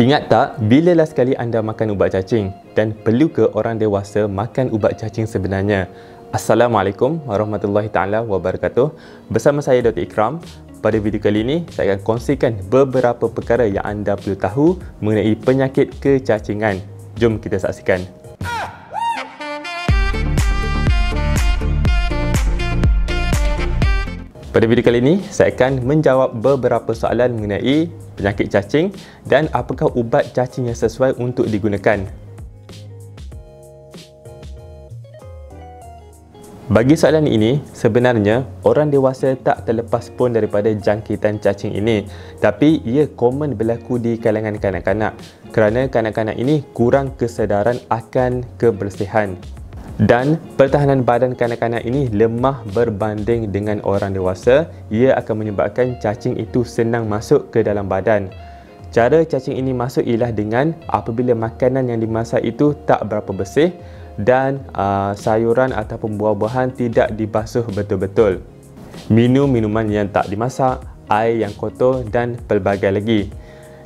Ingat tak, bila last kali anda makan ubat cacing dan perlu ke orang dewasa makan ubat cacing sebenarnya? Assalamualaikum warahmatullahi taala wabarakatuh. Bersama saya Dr. Ikram. Pada video kali ini, saya akan kongsikan beberapa perkara yang anda perlu tahu mengenai penyakit kecacingan. Jom kita saksikan. Pada video kali ini, saya akan menjawab beberapa soalan mengenai penyakit cacing dan apakah ubat cacing yang sesuai untuk digunakan. Bagi soalan ini, sebenarnya orang dewasa tak terlepas pun daripada jangkitan cacing ini. Tapi ia komen berlaku di kalangan kanak-kanak kerana kanak-kanak ini kurang kesedaran akan kebersihan dan pertahanan badan kanak-kanak ini lemah berbanding dengan orang dewasa. Ia akan menyebabkan cacing itu senang masuk ke dalam badan. Cara cacing ini masuk ialah dengan apabila makanan yang dimasak itu tak berapa bersih dan uh, sayuran ataupun buah-buahan tidak dibasuh betul-betul. Minum minuman yang tak dimasak air yang kotor dan pelbagai lagi.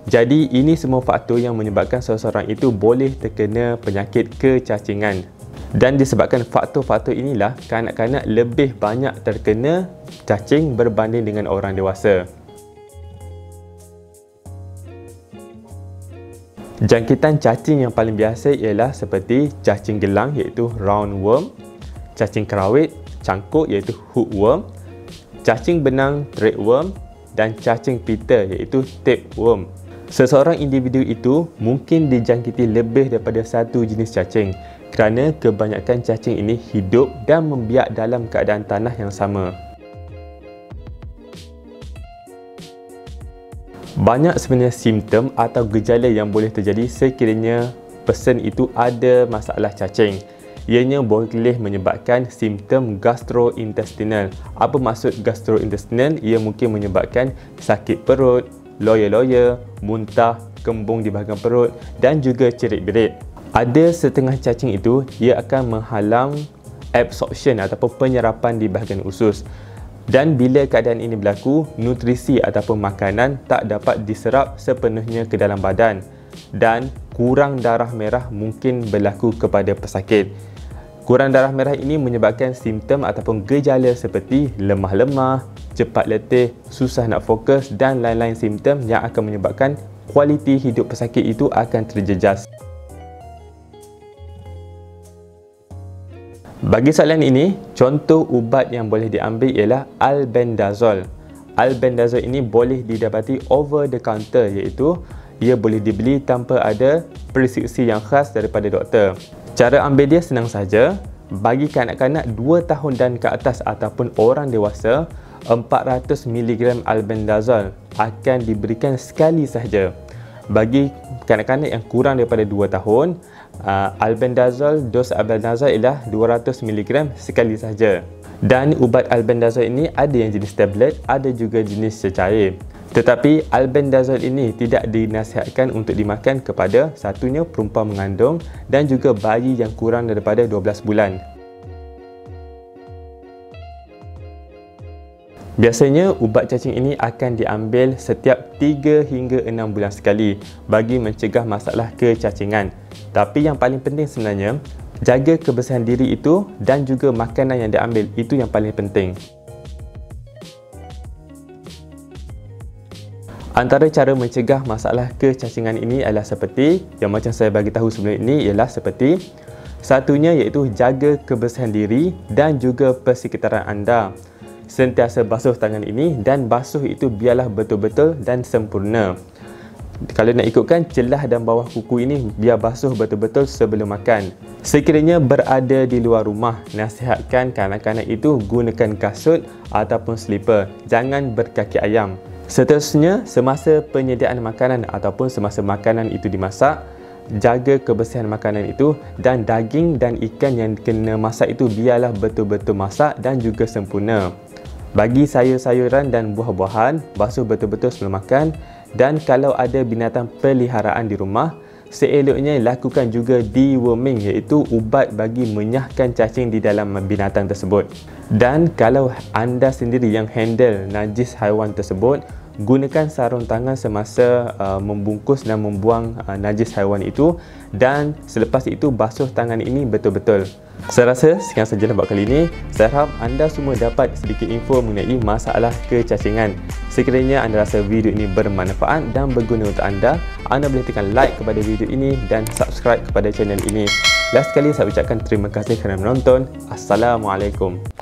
Jadi ini semua faktor yang menyebabkan seseorang itu boleh terkena penyakit kecacingan dan disebabkan faktor-faktor inilah kanak-kanak lebih banyak terkena cacing berbanding dengan orang dewasa. Jangkitan cacing yang paling biasa ialah seperti cacing gelang iaitu roundworm, cacing kerawit, cangkuk iaitu hookworm, cacing benang threadworm dan cacing pita iaitu tapeworm. Seseorang individu itu mungkin dijangkiti lebih daripada satu jenis cacing kerana kebanyakan cacing ini hidup dan membiak dalam keadaan tanah yang sama. Banyak sebenarnya simptom atau gejala yang boleh terjadi sekiranya person itu ada masalah cacing. Ianya boleh menyebabkan simptom gastrointestinal. Apa maksud gastrointestinal? Ia mungkin menyebabkan sakit perut, loya-loya, muntah, kembung di bahagian perut dan juga cerit-berit. Ada setengah cacing itu, ia akan menghalang absorption ataupun penyerapan di bahagian usus. Dan bila keadaan ini berlaku, nutrisi ataupun makanan tak dapat diserap sepenuhnya ke dalam badan dan kurang darah merah mungkin berlaku kepada pesakit. Kurang darah merah ini menyebabkan simptom ataupun gejala seperti lemah-lemah, cepat letih, susah nak fokus dan lain-lain simptom yang akan menyebabkan kualiti hidup pesakit itu akan terjejas. Bagi soalan ini, contoh ubat yang boleh diambil ialah albendazole. Albendazole ini boleh didapati over the counter iaitu ia boleh dibeli tanpa ada preskripsi yang khas daripada doktor. Cara ambil dia senang saja. Bagi kanak-kanak 2 tahun dan ke atas ataupun orang dewasa, 400 mg albendazole akan diberikan sekali sahaja. Bagi kanak-kanak yang kurang daripada 2 tahun, uh, albendazole, dos albendazole ialah 200 mg sekali sahaja. Dan ubat albendazole ini ada yang jenis tablet, ada juga jenis secair. Tetapi albendazole ini tidak dinasihatkan untuk dimakan kepada satunya perempuan mengandung dan juga bayi yang kurang daripada 12 bulan. Biasanya ubat cacing ini akan diambil setiap 3 hingga 6 bulan sekali bagi mencegah masalah kecacingan. Tapi yang paling penting sebenarnya jaga kebersihan diri itu dan juga makanan yang diambil itu yang paling penting. Antara cara mencegah masalah kecacingan ini adalah seperti yang macam saya bagi tahu sebelum ini ialah seperti satunya iaitu jaga kebersihan diri dan juga persekitaran anda. Sentiasa basuh tangan ini dan basuh itu biarlah betul-betul dan sempurna. Kalau nak ikutkan celah dan bawah kuku ini biar basuh betul-betul sebelum makan. Sekiranya berada di luar rumah, nasihatkan kanak-kanak itu gunakan kasut ataupun slipper. Jangan berkaki ayam. Seterusnya, semasa penyediaan makanan ataupun semasa makanan itu dimasak, jaga kebersihan makanan itu dan daging dan ikan yang kena masak itu biarlah betul-betul masak dan juga sempurna. Bagi sayur-sayuran dan buah-buahan, basuh betul-betul sebelum makan dan kalau ada binatang peliharaan di rumah, seeloknya lakukan juga deworming iaitu ubat bagi menyahkan cacing di dalam binatang tersebut. Dan kalau anda sendiri yang handle najis haiwan tersebut, gunakan sarung tangan semasa uh, membungkus dan membuang uh, najis haiwan itu dan selepas itu basuh tangan ini betul-betul. Saya rasa sekian sahaja buat kali ini. Saya harap anda semua dapat sedikit info mengenai masalah kecacingan. Sekiranya anda rasa video ini bermanfaat dan berguna untuk anda, anda boleh tekan like kepada video ini dan subscribe kepada channel ini. Last sekali saya ucapkan terima kasih kerana menonton. Assalamualaikum.